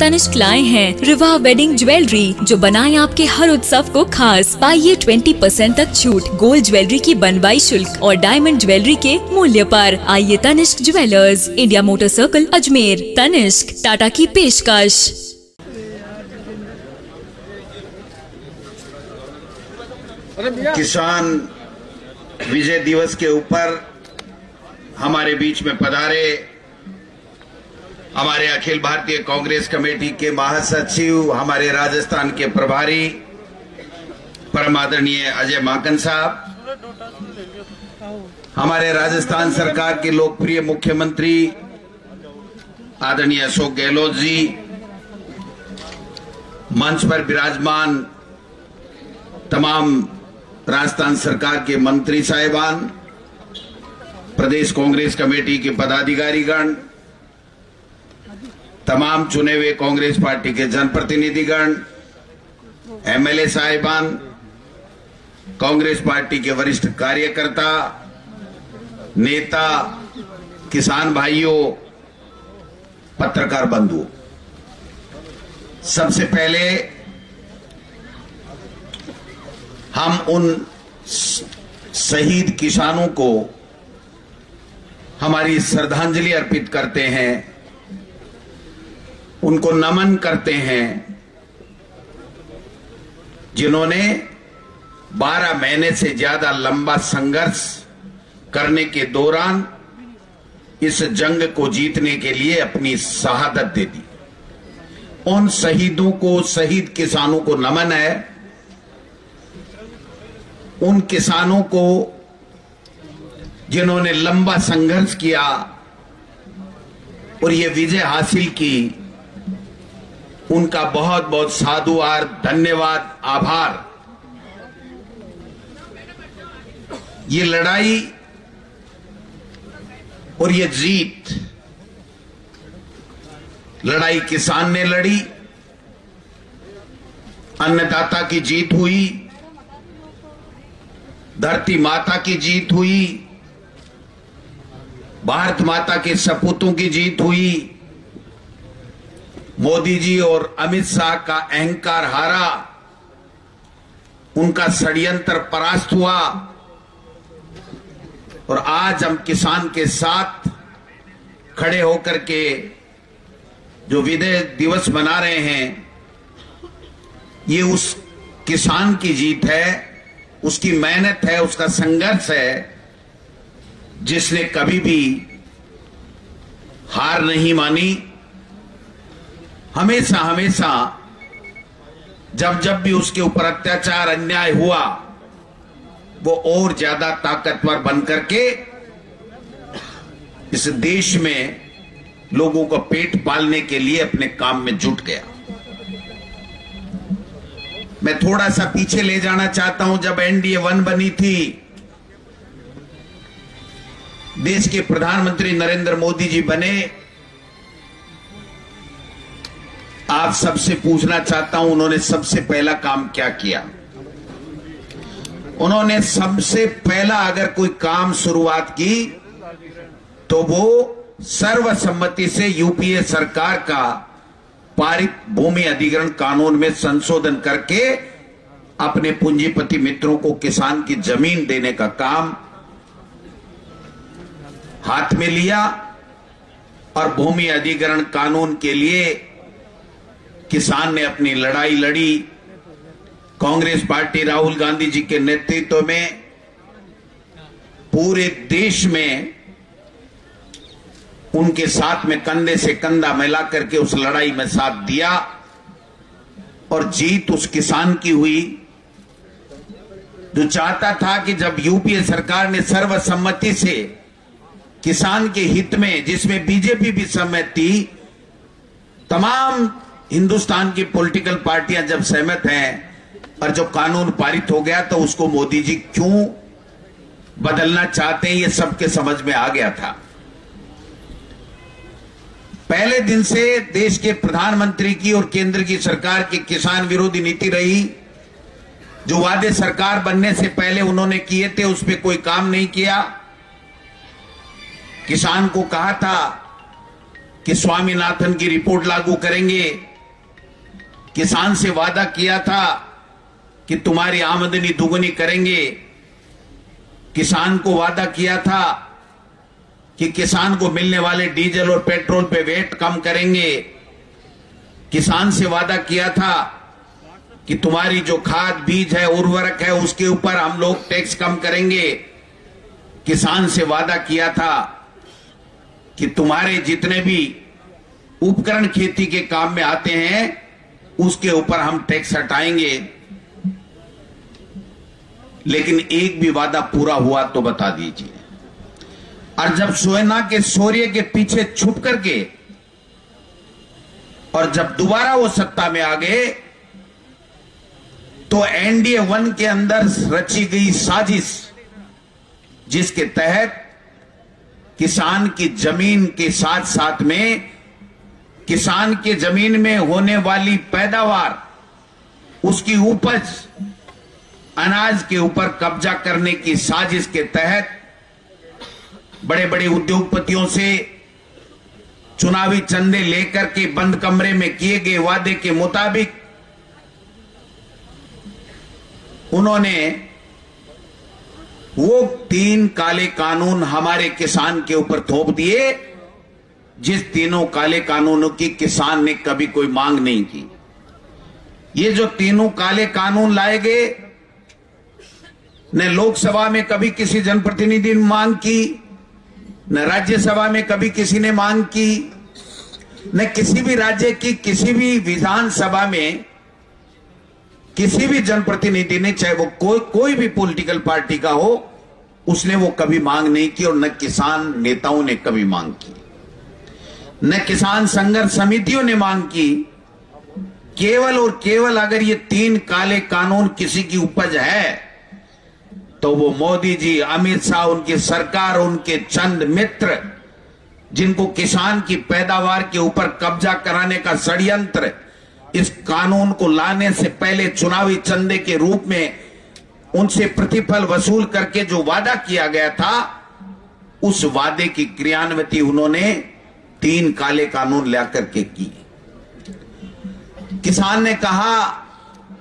तनिष्क लाए हैं Riva wedding jewellery, जो बनाए आपके हर उत्सव को खास। पाइए 20% परसेंट तक छूट गोल्ड ज्वेलरी की बनवाई शुल्क और डायमंड ज्वेलरी के मूल्य पर। आइए Tanishq jewellers, India motor circle, Ajmer. Tanishq, Tata की पेशकश। किसान विजय दिवस के ऊपर हमारे बीच में पधारे। हमारे अखिल भारतीय कांग्रेस कमेटी के महासचिव, हमारे राजस्थान के प्रभारी, परमादरणीय अजय माकन साहब, हमारे राजस्थान सरकार के लोकप्रिय मुख्यमंत्री आदरणीय अशोक गहलोत जी, मंच पर विराजमान तमाम राजस्थान सरकार के मंत्री साहिबान, प्रदेश कांग्रेस कमेटी के पदाधिकारीगण तमाम चुने हुए कांग्रेस पार्टी के जनप्रतिनिधिगण, एमएलए साहिबान, कांग्रेस पार्टी के वरिष्ठ कार्यकर्ता, नेता, किसान भाइयों, पत्रकार बंधु सबसे पहले हम उन शहीद किसानों को हमारी श्रद्धांजलि अर्पित करते हैं। उनको नमन करते हैं, जिन्होंने 12 महीने से ज़्यादा लंबा संघर्ष करने के दौरान इस जंग को जीतने के लिए अपनी शहादत दे दी। उन शहीदों को, शहीद किसानों को नमन है। उन किसानों को जिन्होंने लंबा संघर्ष किया और ये विजय हासिल की उनका बहुत बहुत साधुवार, धन्यवाद, आभार। ये लड़ाई और ये जीत, लड़ाई किसान ने लड़ी, अन्नदाता की जीत हुई, धरती माता की जीत हुई, भारत माता के सपूतों की जीत हुई मोदी जी और अमित शाह का अहंकार हारा, उनका षड्यंत्र परास्त हुआ, और आज हम किसान के साथ खड़े होकर के जो विजय दिवस मना रहे हैं, ये उस किसान की जीत है, उसकी मेहनत है, उसका संघर्ष है, जिसने कभी भी हार नहीं मानी। हमेशा हमेशा, जब जब भी उसके ऊपर अत्याचार, अन्याय हुआ, वो और ज़्यादा ताकतवर बनकर के इस देश में लोगों को पेट पालने के लिए अपने काम में जुट गया। मैं थोड़ा सा पीछे ले जाना चाहता हूँ, जब एनडीए वन बनी थी। देश के प्रधानमंत्री नरेंद्र मोदी जी बने आप सबसे पूछना चाहता हूँ, उन्होंने सबसे पहला काम क्या किया? उन्होंने सबसे पहला अगर कोई काम शुरुआत की तो वो सर्वसम्मति से यूपीए सरकार का पारित भूमि अधिग्रहण कानून में संशोधन करके अपने पूंजीपति मित्रों को किसान की ज़मीन देने का काम हाथ में लिया और भूमि अधिग्रहण कानून के लिए किसान ने अपनी लड़ाई लड़ी। कांग्रेस पार्टी राहुल गांधी जी के नेतृत्व में पूरे देश में उनके साथ में कंधे से कंधा मिला करके उस लड़ाई में साथ दिया और जीत उस किसान की हुई। जो चाहता था कि जब यूपीए सरकार ने सर्वसम्मति से किसान के हित में, जिसमें बीजेपी भी सहमत थी, तमाम हिंदुस्तान की पॉलिटिकल पार्टियाँ जब सहमत हैं और जो कानून पारित हो गया तो उसको मोदी जी क्यों बदलना चाहते हैं, ये सबके समझ में आ गया था। पहले दिन से देश के प्रधानमंत्री की और केंद्र की सरकार की किसान विरोधी नीति रही। जो वादे सरकार बनने से पहले उन्होंने किए थे, उस पर कोई काम नहीं किया। किसान को कहा था कि स्वामीनाथन की रिपोर्ट लागू करेंगे। किसान से वादा किया था कि तुम्हारी आमदनी दुगुनी करेंगे। किसान को वादा किया था कि किसान को मिलने वाले डीजल और पेट्रोल पे वेट कम करेंगे। किसान से वादा किया था कि तुम्हारी जो खाद, बीज है, उर्वरक है, उसके ऊपर हम लोग टैक्स कम करेंगे। किसान से वादा किया था कि तुम्हारे जितने भी उपकरण खेती के काम में आते हैं उसके ऊपर हम टैक्स हटाएँगे। लेकिन एक भी वादा पूरा हुआ तो बता दीजिए। और जब सोना के सूर्य के पीछे छुप करके और जब दोबारा वो सत्ता में आ गए तो एनडीए वन के अंदर रची गई साजिश, जिसके तहत किसान की ज़मीन के साथ साथ में किसान के ज़मीन में होने वाली पैदावार, उसकी उपज, अनाज के ऊपर कब्जा करने की साजिश के तहत बड़े बड़े उद्योगपतियों से चुनावी चंदे लेकर के बंद कमरे में किए गए वादे के मुताबिक उन्होंने वो तीन काले कानून हमारे किसान के ऊपर थोप दिए। जिस तीनों काले कानूनों की किसान ने कभी कोई मांग नहीं की। ये जो तीनों काले कानून लाए गए, न लोकसभा में कभी किसी जनप्रतिनिधि ने मांग की, न राज्यसभा में कभी किसी ने मांग की, न किसी भी राज्य की किसी भी विधानसभा में किसी भी जनप्रतिनिधि ने, चाहे वो कोई कोई भी पॉलिटिकल पार्टी का हो, उसने वो कभी मांग नहीं की और न किसान नेताओं ने कभी मांग की। न किसान संघर्ष समितियों ने मांग की। केवल और केवल अगर ये तीन काले कानून किसी की उपज है तो वो मोदी जी, अमित शाह, उनकी सरकार, उनके चंद मित्र, जिनको किसान की पैदावार के ऊपर कब्जा कराने का षड्यंत्र, इस कानून को लाने से पहले चुनावी चंदे के रूप में उनसे प्रतिफल वसूल करके जो वादा किया गया था, उस वादे की क्रियान्विति उन्होंने तीन काले कानून ला करके की किसान ने कहा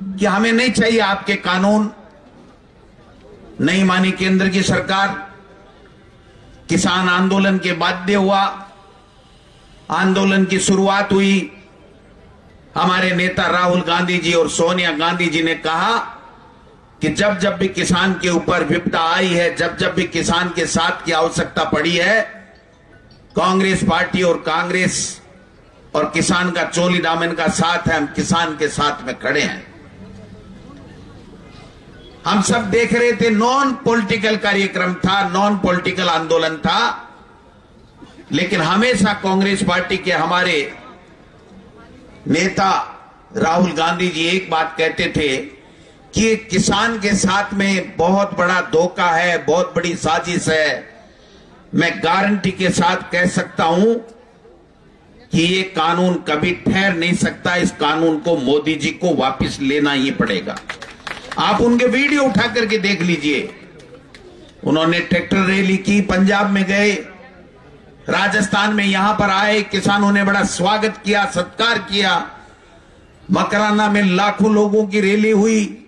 कि हमें नहीं चाहिए आपके कानून, नहीं मानी केंद्र की सरकार। किसान आंदोलन के बाध्य हुआ। आंदोलन की शुरुआत हुई। हमारे नेता राहुल गांधी जी और सोनिया गांधी जी ने कहा कि जब जब भी किसान के ऊपर विपदा आई है, जब जब भी किसान के साथ की आवश्यकता पड़ी है कांग्रेस पार्टी और कांग्रेस और किसान का चोली दामन का साथ है, हम किसान के साथ में खड़े हैं। हम सब देख रहे थे नॉन पॉलिटिकल कार्यक्रम था नॉन पॉलिटिकल आंदोलन था, लेकिन हमेशा कांग्रेस पार्टी के हमारे नेता राहुल गांधी जी एक बात कहते थे कि किसान के साथ में बहुत बड़ा धोखा है, बहुत बड़ी साजिश है। मैं गारंटी के साथ कह सकता हूँ कि ये कानून कभी ठहर नहीं सकता। इस कानून को मोदी जी को वापस लेना ही पड़ेगा। आप उनके वीडियो उठा करके देख लीजिए। उन्होंने ट्रैक्टर रैली की, पंजाब में गए, राजस्थान में यहाँ पर आए, किसानों ने बड़ा स्वागत किया, सत्कार किया। मकराना में लाखों लोगों की रैली हुई।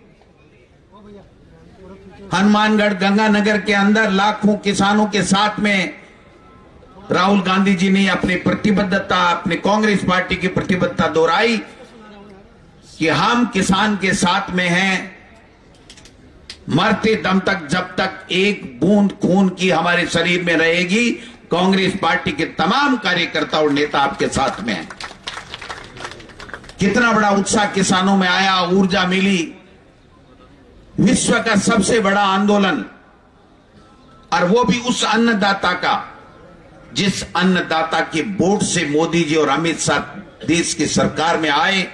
हनुमानगढ़ गंगानगर के अंदर लाखों किसानों के साथ में राहुल गांधी जी ने अपनी प्रतिबद्धता, अपनी कांग्रेस पार्टी की प्रतिबद्धता दोहराई कि हम किसान के साथ में हैं। मरते दम तक, जब तक एक बूंद खून की हमारे शरीर में रहेगी, कांग्रेस पार्टी के तमाम कार्यकर्ता और नेता आपके साथ में हैं। कितना बड़ा उत्साह किसानों में आया, ऊर्जा मिली। विश्व का सबसे बड़ा आंदोलन, और वो भी उस अन्नदाता का, जिस अन्नदाता के बोर्ड से मोदी जी और अमित शाह देश की सरकार में आए।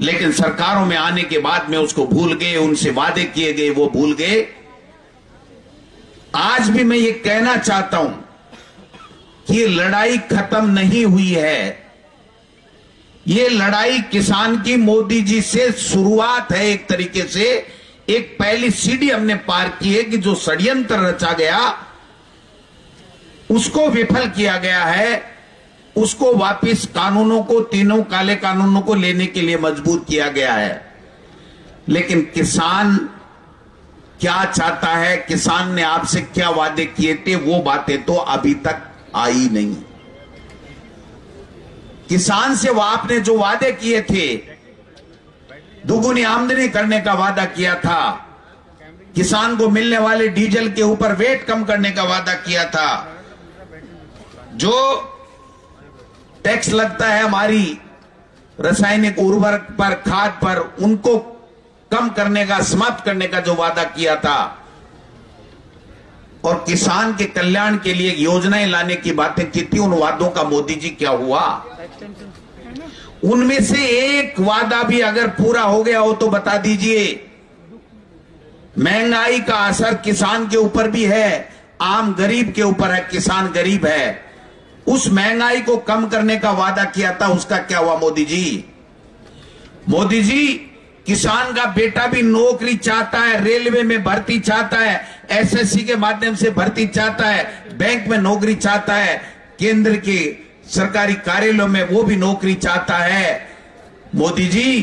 लेकिन सरकारों में आने के बाद में उसको भूल गए, उनसे वादे किए गए, वो भूल गए। आज भी मैं ये कहना चाहता हूँ कि ये लड़ाई खत्म नहीं हुई है। ये लड़ाई किसान की, मोदी जी से शुरुआत है एक तरीके से। एक पहली सीढ़ी हमने पार की है कि जो षड्यंत्र रचा गया, उसको विफल किया गया है। उसको वापस कानूनों को, तीनों काले कानूनों को लेने के लिए मजबूर किया गया है। लेकिन किसान क्या चाहता है? किसान ने आपसे क्या वादे किए थे? वो बातें तो अभी तक आई नहीं। किसान से वो आपने जो वादे किए थे, दुगुनी आमदनी करने का वादा किया था, किसान को मिलने वाले डीजल के ऊपर वेट कम करने का वादा किया था, जो टैक्स लगता है हमारी रासायनिक उर्वरक पर, खाद पर, उनको कम करने का, समाप्त करने का जो वादा किया था, और किसान के कल्याण के लिए योजनाएँ लाने की बातें की थी, उन वादों का मोदी जी क्या हुआ? उनमें से एक वादा भी अगर पूरा हो गया हो तो बता दीजिए। महँगाई का असर किसान के ऊपर भी है, आम गरीब के ऊपर है, किसान गरीब है। उस महँगाई को कम करने का वादा किया था, उसका क्या हुआ मोदी जी? मोदी जी, किसान का बेटा भी नौकरी चाहता है, रेलवे में भर्ती चाहता है, एसएससी के माध्यम से भर्ती चाहता है, बैंक में नौकरी चाहता है, केंद्र के सरकारी कार्यालयों में वो भी नौकरी चाहता है। मोदी जी,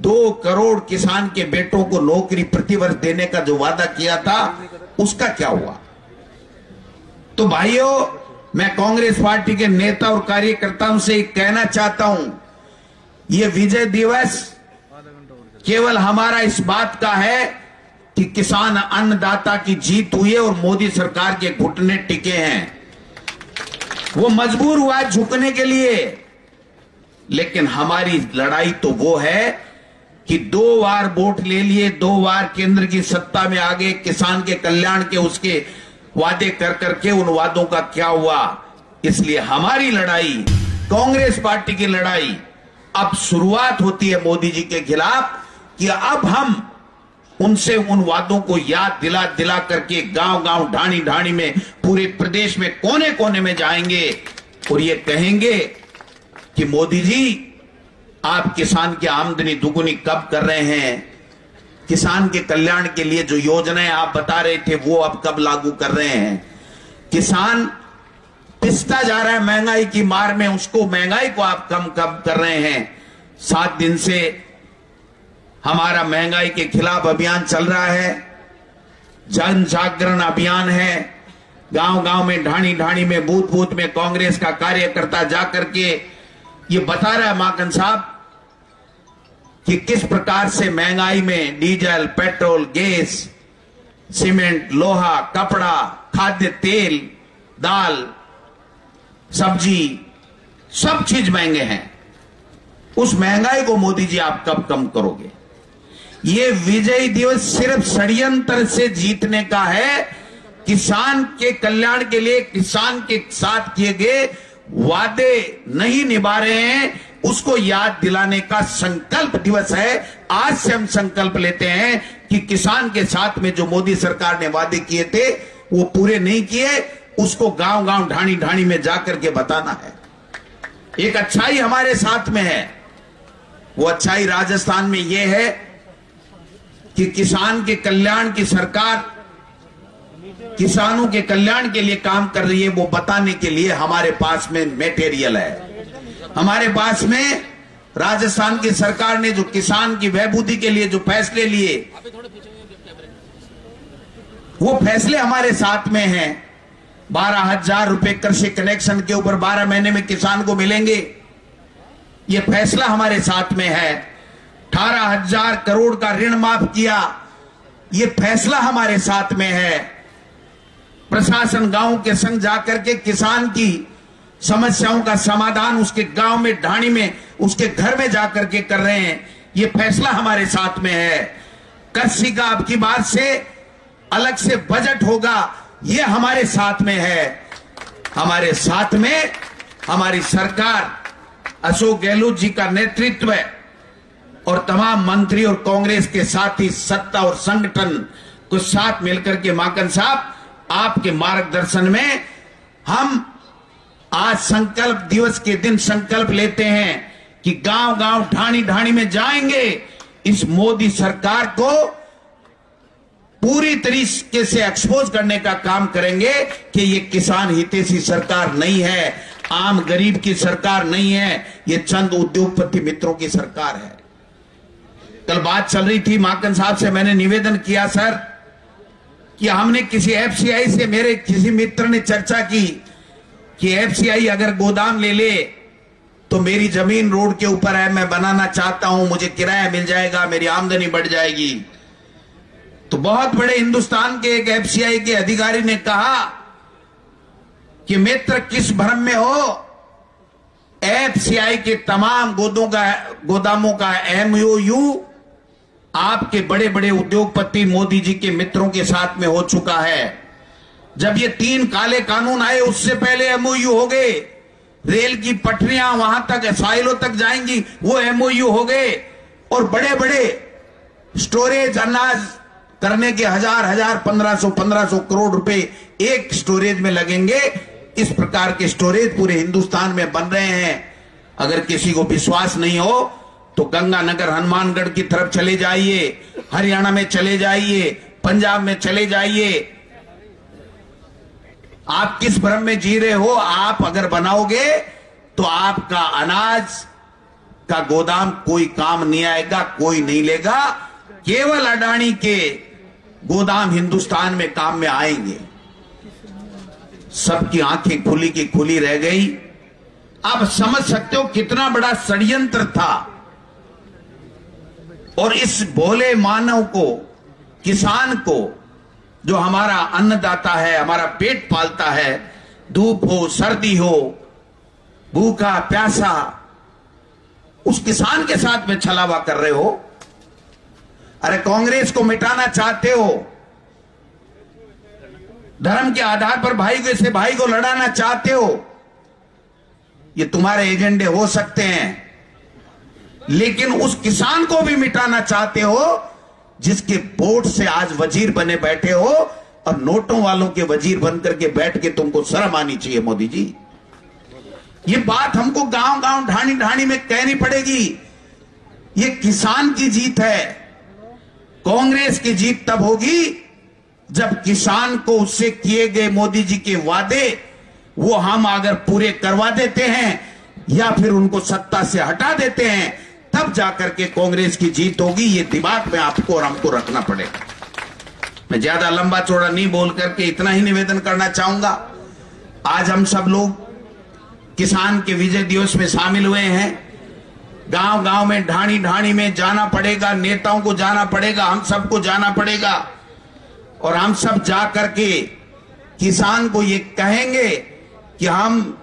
दो करोड़ किसान के बेटों को नौकरी प्रतिवर्ष देने का जो वादा किया था, उसका क्या हुआ? तो भाइयों, मैं कांग्रेस पार्टी के नेता और कार्यकर्ताओं से कहना चाहता हूँ, ये विजय दिवस केवल हमारा इस बात का है कि किसान अन्नदाता की जीत हुई है और मोदी सरकार के घुटने टिके हैं। वो मजबूर हुआ झुकने के लिए। लेकिन हमारी लड़ाई तो वो है कि दो बार वोट ले लिए, दो बार केंद्र की सत्ता में आगे, किसान के कल्याण के उसके वादे कर करके उन वादों का क्या हुआ। इसलिए हमारी लड़ाई, कांग्रेस पार्टी की लड़ाई अब शुरुआत होती है मोदी जी के खिलाफ कि अब हम उनसे उन वादों को याद दिला दिला करके गाँव गाँव ढाणी ढाणी में, पूरे प्रदेश में कोने कोने में जाएँगे। और ये कहेंगे कि मोदी जी, आप किसान की आमदनी दुगुनी कब कर रहे हैं? किसान के कल्याण के लिए जो योजनाएँ आप बता रहे थे, वो अब कब लागू कर रहे हैं? किसान पिसता जा रहा है महँगाई की मार में, उसको महँगाई को आप कम कब कर रहे हैं? सात दिन से हमारा महँगाई के खिलाफ अभियान चल रहा है। जन जागरण अभियान है। गाँव गाँव में ढाणी ढाणी में बूथ बूथ में कांग्रेस का कार्यकर्ता जाकर के ये बता रहा है माकन साहब कि किस प्रकार से महँगाई में डीजल, पेट्रोल, गैस, सीमेंट, लोहा, कपड़ा, खाद्य तेल, दाल, सब्ज़ी, सब चीज़ महँगे हैं। उस महँगाई को मोदी जी आप कब कम करोगे? ये विजय दिवस सिर्फ़ षड्यंत्र से जीतने का है। किसान के कल्याण के लिए, किसान के साथ किए गए वादे नहीं निभा रहे हैं। उसको याद दिलाने का संकल्प दिवस है। आज से हम संकल्प लेते हैं कि किसान के साथ में जो मोदी सरकार ने वादे किए थे, वो पूरे नहीं किए। उसको गाँव गाँव ढाणी ढाणी में जाकर के बताना है। एक अच्छाई हमारे साथ में है। वो अच्छाई राजस्थान में ये है कि किसान के कल्याण की सरकार किसानों के कल्याण के लिए काम कर रही है, वो बताने के लिए हमारे पास में मेटेरियल है। हमारे पास में राजस्थान की सरकार ने जो किसान की बहबूदी के लिए जो फैसले लिए, वो फैसले हमारे साथ में हैं। बारह हज़ार रुपए कृषि कनेक्शन के ऊपर बारह महीने में किसान को मिलेंगे। ये फैसला हमारे साथ में है। अठारह हज़ार करोड़ का ऋण माफ़ किया। ये फैसला हमारे साथ में है। प्रशासन गाँव के संग जाकर के किसान की समस्याओं का समाधान उसके गाँव में, ढाणी में, उसके घर में जाकर के कर रहे हैं। ये फैसला हमारे साथ में है। कृषि का आपकी बात से अलग से बजट होगा। ये हमारे साथ में है। हमारे साथ में हमारी सरकार अशोक गहलोत जी का नेतृत्व है। और तमाम मंत्री और कांग्रेस के साथ ही सत्ता और संगठन को साथ मिलकर के माकन साहब, आपके मार्गदर्शन में हम आज संकल्प दिवस के दिन संकल्प लेते हैं कि गाँव गाँव ढाणी ढाणी में जाएँगे। इस मोदी सरकार को पूरी तरीके से एक्सपोज करने का काम करेंगे कि ये किसान हितेशी सरकार नहीं है, आम गरीब की सरकार नहीं है, ये चंद उद्योगपति मित्रों की सरकार है। कल बात चल रही थी माकन साहब से, मैंने निवेदन किया, सर, कि हमने किसी एफसीआई से मेरे किसी मित्र ने चर्चा की कि एफसीआई अगर गोदाम ले ले तो मेरी ज़मीन रोड के ऊपर है, मैं बनाना चाहता हूँ, मुझे किराया मिल जाएगा, मेरी आमदनी बढ़ जाएगी। तो बहुत बड़े हिंदुस्तान के एक एफसीआई के अधिकारी ने कहा कि मित्र किस भ्रम में हो? एफसीआई के तमाम गोदों का, गोदामों का एमओयू आपके बड़े बड़े उद्योगपति मोदी जी के मित्रों के साथ में हो चुका है। जब ये तीन काले कानून आए, उससे पहले एमओयू हो गए। रेल की पटरियाँ वहाँ तक साइलों तक जाएँगी, वो एमओयू हो गए। और बड़े बड़े स्टोरेज अनाज करने के हज़ार हज़ार पंद्रह सौ पंद्रह सौ करोड़ रुपए एक स्टोरेज में लगेंगे। इस प्रकार के स्टोरेज पूरे हिंदुस्तान में बन रहे हैं। अगर किसी को विश्वास नहीं हो तो गंगानगर हनुमानगढ़ की तरफ़ चले जाइए, हरियाणा में चले जाइए, पंजाब में चले जाइए। आप किस भ्रम में जी रहे हो, आप अगर बनाओगे तो आपका अनाज का गोदाम कोई काम नहीं आएगा, कोई नहीं लेगा। केवल अडानी के गोदाम हिंदुस्तान में काम में आएँगे। सबकी आँखें खुली की खुली रह गई। आप समझ सकते हो कितना बड़ा षड्यंत्र था। और इस भोले मानव को, किसान को, जो हमारा अन्नदाता है, हमारा पेट पालता है, धूप हो, सर्दी हो, भूखा, प्यासा, उस किसान के साथ में छलावा कर रहे हो। अरे कांग्रेस को मिटाना चाहते हो। धर्म के आधार पर भाई को से भाई को लड़ाना चाहते हो। ये तुम्हारे एजेंडे हो सकते हैं। लेकिन उस किसान को भी मिटाना चाहते हो, जिसके वोट से आज वज़ीर बने बैठे हो, और नोटों वालों के वज़ीर बन करके बैठ के तुमको शर्म आनी चाहिए मोदी जी। ये बात हमको गाँव गाँव ढाणी ढाणी में कहनी पड़ेगी। ये किसान की जीत है। कांग्रेस की जीत तब होगी जब किसान को उससे किए गए मोदी जी के वादे, वो हम अगर पूरे करवा देते हैं, या फिर उनको सत्ता से हटा देते हैं। तब जाकर के कांग्रेस की जीत होगी, ये दिमाग में आपको और हमको रखना पड़ेगा। मैं ज़्यादा लंबा चौड़ा नहीं बोल करके इतना ही निवेदन करना चाहूँगा। आज हम सब लोग किसान के विजय दिवस में शामिल हुए हैं। गाँव गाँव में ढाणी ढाणी में जाना पड़ेगा, नेताओं को जाना पड़ेगा, हम सबको जाना पड़ेगा। और हम सब जा करके किसान को ये कहेंगे कि हम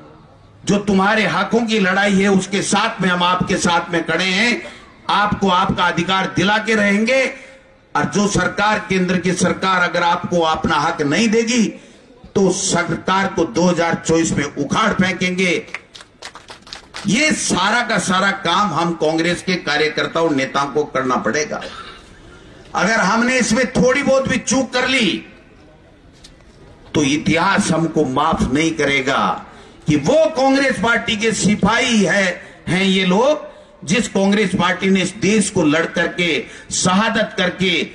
जो तुम्हारे हकों की लड़ाई है, उसके साथ में, हम आपके साथ में खड़े हैं। आपको आपका अधिकार दिला के रहेंगे। और जो सरकार, केंद्र की सरकार अगर आपको अपना हक नहीं देगी तो सरकार को 2024 में उखाड़ फेंकेंगे। ये सारा का सारा काम हम कांग्रेस के कार्यकर्ताओं, नेताओं को करना पड़ेगा। अगर हमने इसमें थोड़ी बहुत भी चूक कर ली तो इतिहास हमको माफ़ नहीं करेगा। कि वो कांग्रेस पार्टी के सिपाही है, हैं ये लोग, जिस कांग्रेस पार्टी ने इस देश को लड़ करके, शहादत करके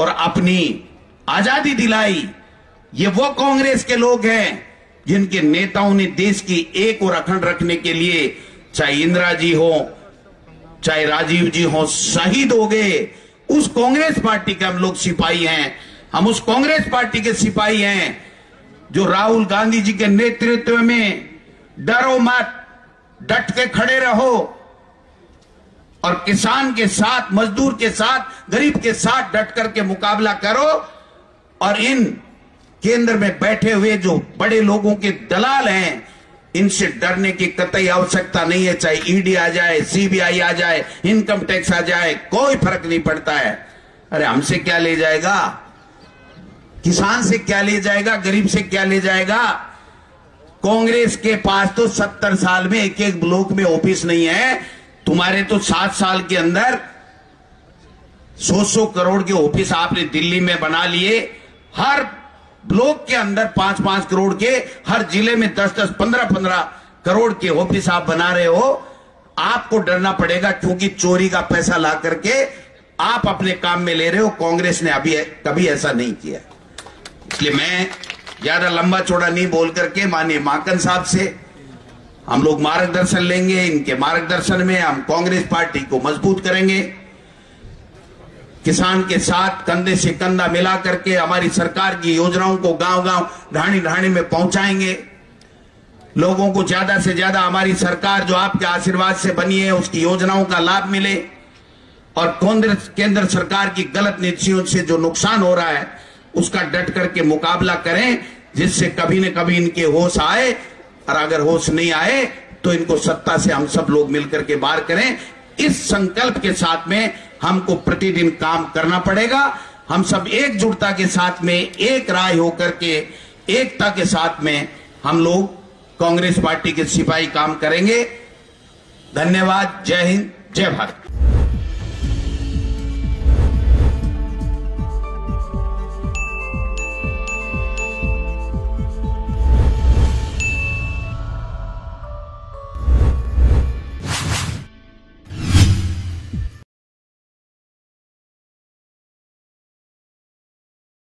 और अपनी आज़ादी दिलाई, ये वो कांग्रेस के लोग हैं, जिनके नेताओं ने देश की एक और अखंड रखने के लिए, चाहे इंदिरा जी हो, चाहे राजीव जी हो, शहीद हो गए। उस कांग्रेस पार्टी के हम लोग सिपाही हैं। हम उस कांग्रेस पार्टी के सिपाही हैं, जो राहुल गांधी जी के नेतृत्व में डरो मत, डट के खड़े रहो। और किसान के साथ, मजदूर के साथ, गरीब के साथ डट करके मुकाबला करो। और इन केंद्र में बैठे हुए जो बड़े लोगों के दलाल हैं, इनसे डरने की कतई आवश्यकता नहीं है। चाहे ईडी आ जाए सीबीआई आ जाए इनकम टैक्स आ जाए, कोई फ़र्क नहीं पड़ता है। अरे हमसे क्या ले जाएगा? किसान से क्या ले जाएगा? गरीब से क्या ले जाएगा? कांग्रेस के पास तो सत्तर साल में एक एक ब्लॉक में ऑफ़िस नहीं है। तुम्हारे तो सात साल के अंदर सौ सौ करोड़ के ऑफ़िस आपने दिल्ली में बना लिए। हर ब्लॉक के अंदर पाँच पाँच करोड़ के, हर ज़िले में दस दस पंद्रह पंद्रह करोड़ के ऑफ़िस आप बना रहे हो। आपको डरना पड़ेगा क्योंकि चोरी का पैसा ला करके आप अपने काम में ले रहे हो। कांग्रेस ने अभी कभी ऐसा नहीं किया। इसलिए मैं ज़्यादा लंबा चौड़ा नहीं बोल करके माननीय माकन साहब से। हम लोग मार्गदर्शन लेंगे, इनके मार्गदर्शन में हम कांग्रेस पार्टी को मज़बूत करेंगे। किसान के साथ कंधे से कंधा मिला करके हमारी सरकार की योजनाओं को गाँव गाँव ढाणी ढाणी में पहुंचाएँगे। लोगों को ज़्यादा से ज़्यादा हमारी सरकार जो आपके आशीर्वाद से बनी है, उसकी योजनाओं का लाभ मिले। और केंद्र सरकार की गलत नीतियों से जो नुकसान हो रहा है उसका डट करके मुकाबला करें, जिससे कभी न कभी इनके होश आए। और अगर होश नहीं आए तो इनको सत्ता से हम सब लोग मिलकर के बाहर करें। इस संकल्प के साथ में हमको प्रतिदिन काम करना पड़ेगा। हम सब एकजुटता के साथ में, एक राय होकर के, एकता के साथ में हम लोग कांग्रेस पार्टी के सिपाही काम करेंगे। धन्यवाद। जय हिंद। जय भारत।